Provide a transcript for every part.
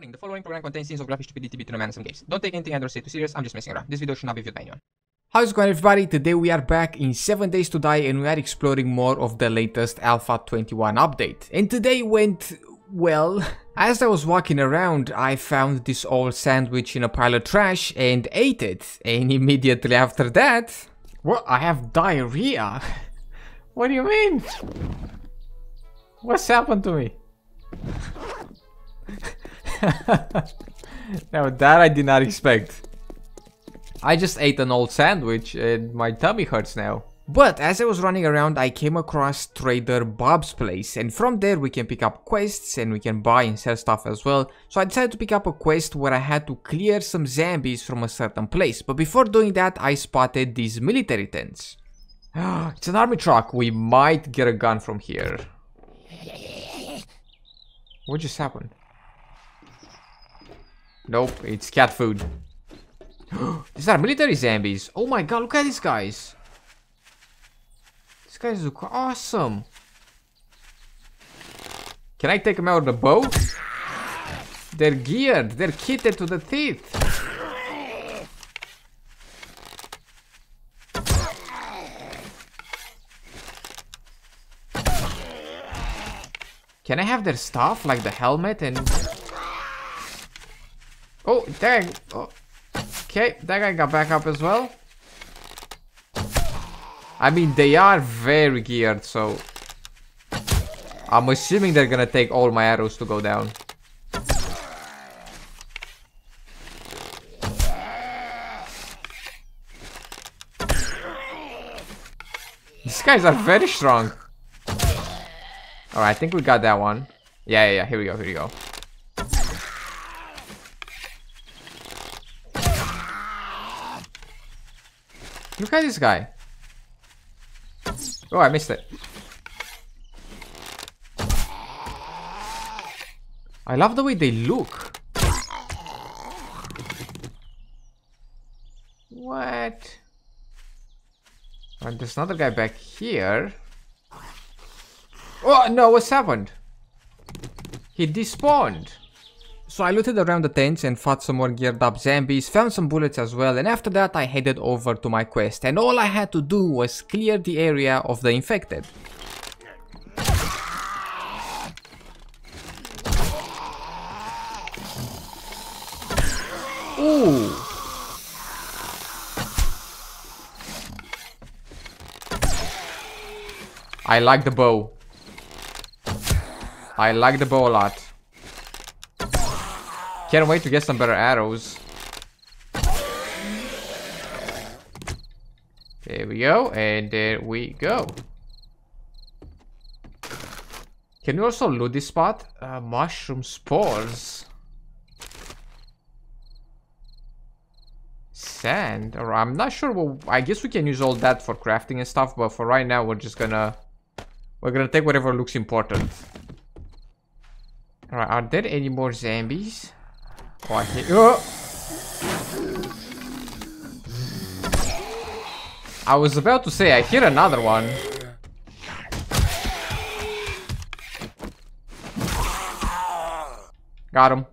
Warning, the following program contains scenes of graphic stupidity between a man and some games. Don't take anything I say too serious, I'm just messing around. This video should not be viewed by anyone. How's it going everybody? Today we are back in 7 Days to Die and we are exploring more of the latest Alpha 21 update. And today went well. As I was walking around, I found this old sandwich in a pile of trash and ate it. And immediately after that... What? I have diarrhea? what do you mean? What's happened to me? now that I did not expect. I just ate an old sandwich and my tummy hurts now. But as I was running around, I came across Trader Bob's place and from there we can pick up quests and we can buy and sell stuff as well. So I decided to pick up a quest where I had to clear some zombies from a certain place. But before doing that, I spotted these military tents. it's an army truck. We might get a gun from here. What just happened? Nope, it's cat food. These are military zombies. Oh my god, look at these guys. These guys look awesome. Can I take them out of the boat? They're geared. They're kitted to the teeth. Can I have their stuff, like the helmet and... Oh, dang. Oh. Okay, that guy got back up as well. I mean, they are very geared, so... I'm assuming they're gonna take all my arrows to go down. These guys are very strong. Alright, I think we got that one. Yeah, yeah, yeah, here we go, here we go. Look at this guy. Oh, I missed it. I love the way they look. What? And there's another guy back here. Oh, no, what's happened? He despawned. So I looted around the tents and fought some more geared up zombies, found some bullets as well, and after that I headed over to my quest, and all I had to do was clear the area of the infected. Ooh. I like the bow. I like the bow a lot. Can't wait to get some better arrows. There we go, and there we go. Can you also loot this spot? Uh, mushroom spores. Sand, or I'm not sure. Well, I guess we can use all that for crafting and stuff, but for right now, we're just gonna we're gonna take whatever looks important. Alright, are there any more zombies? Oh, I hit. Oh! I was about to say, I hear another one. Got him.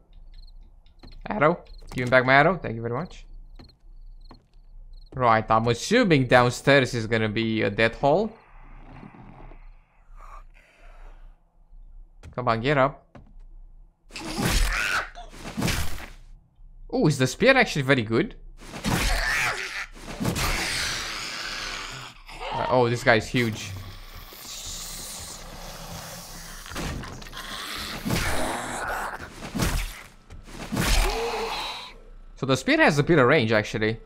Arrow. Him back my arrow. Thank you very much. Right, I'm assuming downstairs is gonna be a dead hole. Come on, get up. Oh, is the spear actually very good? Uh, oh, this guy's huge. So the spear has a bit of range actually.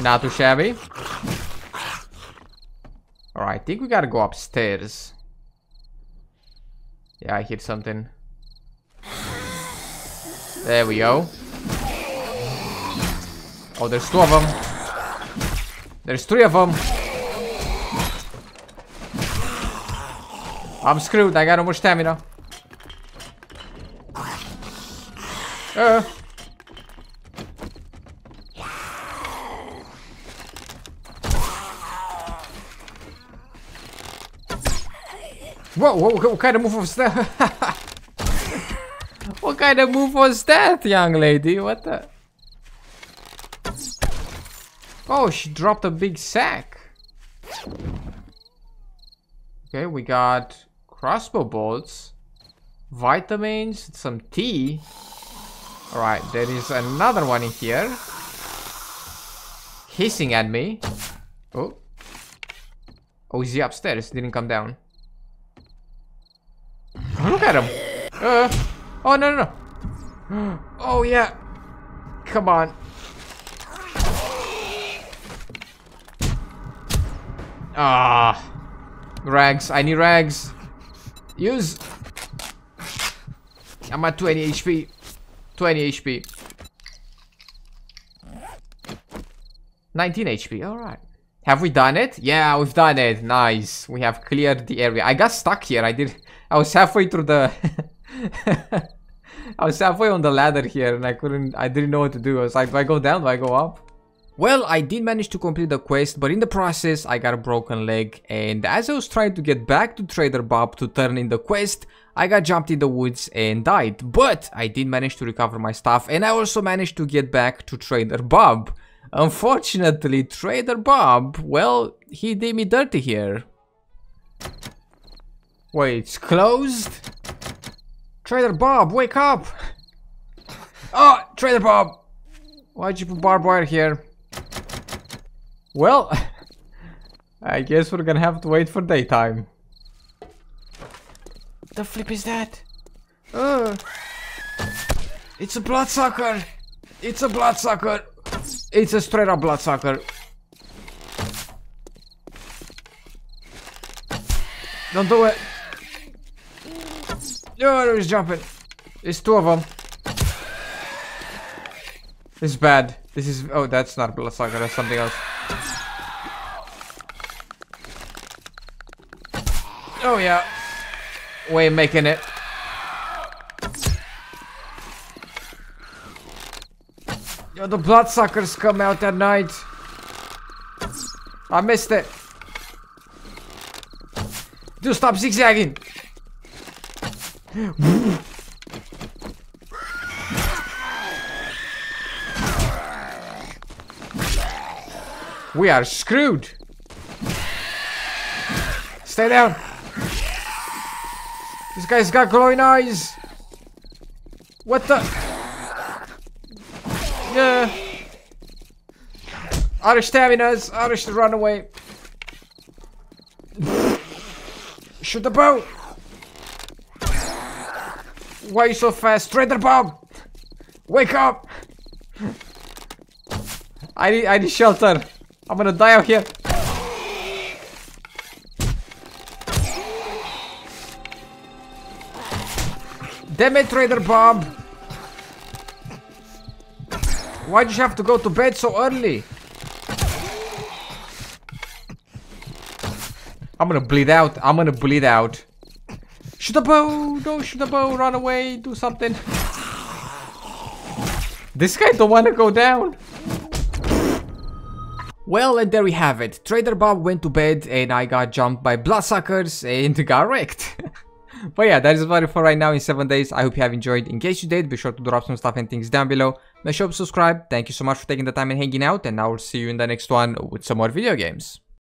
Not too shabby. Alright, I think we gotta go upstairs. Yeah, I hit something. There we go. Oh, there's two of them. There's three of them. I'm screwed. I got no more stamina. Uh. Whoa, whoa, what kind of move was that? what kind of move was that, young lady? What the? Oh, she dropped a big sack. Okay, we got crossbow bolts, vitamins, some tea. Alright, there is another one in here. Hissing at me. Oh. Oh, is he upstairs? Didn't come down. Look at him. Uh, oh, no, no, no. Oh, yeah. Come on. Ah. Rags. I need rags. Use. I'm at 20 HP. 20 HP. 19 HP. Alright. Have we done it? Yeah, we've done it. Nice. We have cleared the area. I got stuck here. I did. I was halfway through the. I was halfway on the ladder here and I couldn't. I didn't know what to do. I was like, do I go down? Do I go up? Well, I did manage to complete the quest, but in the process, I got a broken leg, and as I was trying to get back to Trader Bob to turn in the quest, I got jumped in the woods and died. But I did manage to recover my stuff, and I also managed to get back to Trader Bob. Unfortunately, Trader Bob, well, he did me dirty here. Wait, it's closed? Trader Bob, wake up! Oh, Trader Bob! Why'd you put barbed wire here? Well, I guess we're gonna have to wait for daytime. The flip is that? Uh, it's a bloodsucker! It's a bloodsucker! It's a straight up bloodsucker. Don't do it! No, he's jumping. There's two of them. This is bad. This is... Oh, that's not bloodsucker. That's something else. Oh, yeah. Way making it. Yo, the bloodsuckers come out at night. I missed it. Dude, stop zigzagging. We are screwed. Stay down. This guy's got glowing eyes. What the? Yeah. Out of staminas. Out of run away. Shoot the boat. Why you so fast? Trader Bob! Wake up! I need I need shelter. I'm gonna die out here. Damn it, Trader Bob! Why'd you have to go to bed so early? I'm gonna bleed out. I'm gonna bleed out. Shoot the bow! Don't shoot the bow! Run away! Do something! This guy don't wanna go down! Well, and there we have it. Trader Bob went to bed and I got jumped by bloodsuckers and got wrecked. but yeah, that is about it for right now in 7 days. I hope you have enjoyed. In case you did, be sure to drop some stuff and things down below. Make sure to subscribe. Thank you so much for taking the time and hanging out and I will see you in the next one with some more video games.